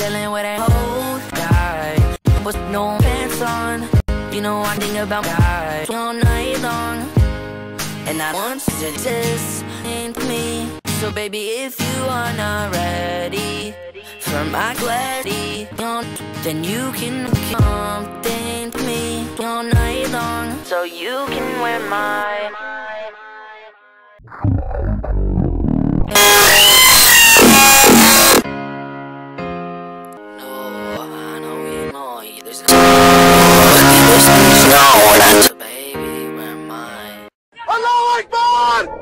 chillin' with that whole guy. But no pants on. You know I think about guys all night long. And I want you to just me. So baby if you are not ready For my gladdy Then you can come to me all night long. So you can wear my Blackburn!